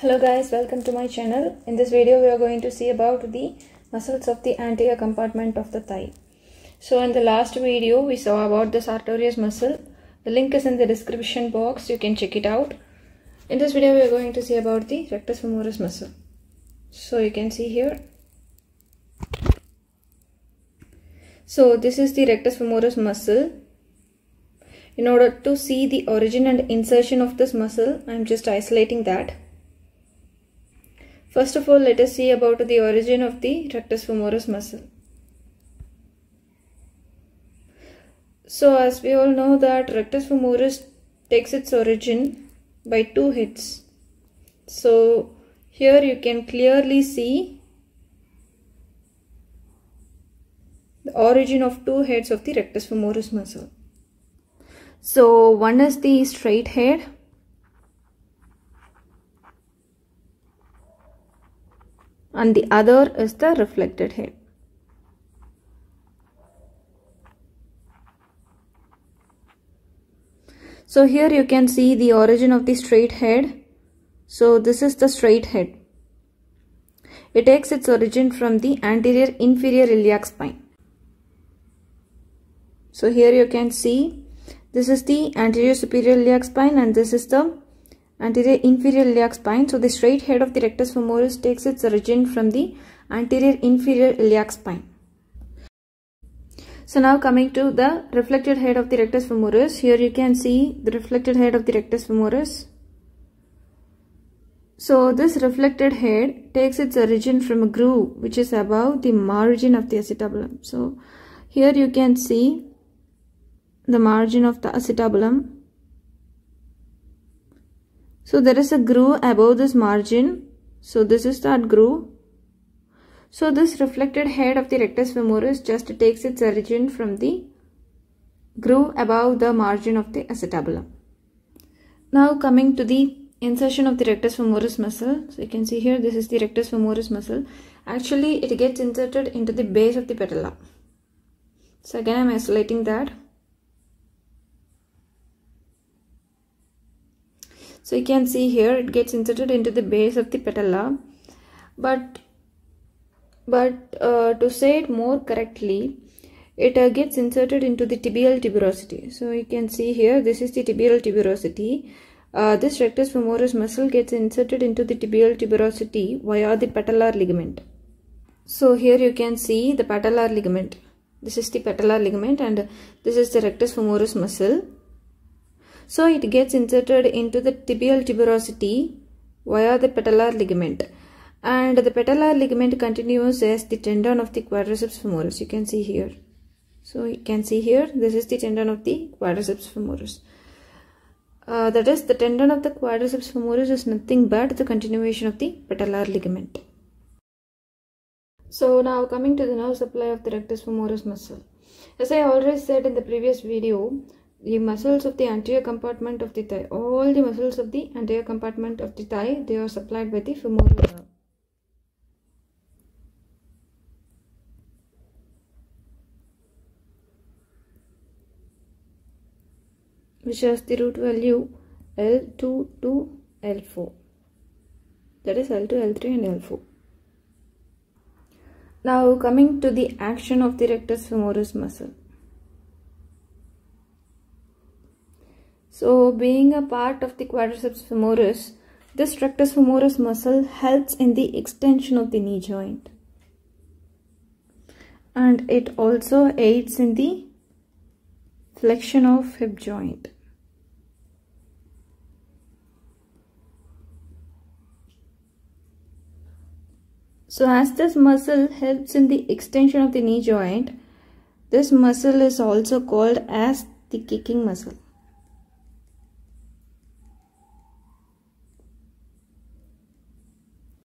Hello guys, welcome to my channel. In this video we are going to see about the muscles of the anterior compartment of the thigh. So in the last video we saw about the sartorius muscle. The link is in the description box, you can check it out. In this video we are going to see about the rectus femoris muscle. So you can see here. So this is the rectus femoris muscle. In order to see the origin and insertion of this muscle, I am just isolating that. First of all, let us see about the origin of the rectus femoris muscle. So as we all know that rectus femoris takes its origin by two heads. So here you can clearly see the origin of two heads of the rectus femoris muscle. So one is the straight head and the other is the reflected head. So here you can see the origin of the straight head. So this is the straight head. It takes its origin from the anterior inferior iliac spine. So here you can see this is the anterior superior iliac spine and this is the anterior inferior iliac spine. So the straight head of the rectus femoris takes its origin from the anterior inferior iliac spine. So now coming to the reflected head of the rectus femoris. Here you can see the reflected head of the rectus femoris. So this reflected head takes its origin from a groove which is above the margin of the acetabulum. So here you can see the margin of the acetabulum so there is a groove above this margin. So this is that groove. So this reflected head of the rectus femoris just takes its origin from the groove above the margin of the acetabulum. Now coming to the insertion of the rectus femoris muscle. So you can see here this is the rectus femoris muscle. Actually it gets inserted into the base of the patella. So again I am isolating that. So you can see here it gets inserted into the base of the patella. But but uh, to say it more correctly, it uh, gets inserted into the tibial tuberosity. So you can see here this is the tibial tuberosity. Uh, this rectus femoris muscle gets inserted into the tibial tuberosity via the patellar ligament. So here you can see the patellar ligament. This is the patellar ligament and this is the rectus femoris muscle. So it gets inserted into the tibial tuberosity via the patellar ligament. And the patellar ligament continues as the tendon of the quadriceps femoris. You can see here. So you can see here, this is the tendon of the quadriceps femoris. Uh, that is, the tendon of the quadriceps femoris is nothing but the continuation of the patellar ligament. So now coming to the nerve supply of the rectus femoris muscle. As I already said in the previous video, the muscles of the anterior compartment of the thigh all the muscles of the anterior compartment of the thigh they are supplied by the femoral nerve. Which has the root value L2 to L4 that is L2 L3 and L4 now coming to the action of the rectus femoris muscle So being a part of the quadriceps femoris, this rectus femoris muscle helps in the extension of the knee joint. And it also aids in the flexion of hip joint. So as this muscle helps in the extension of the knee joint, this muscle is also called as the kicking muscle.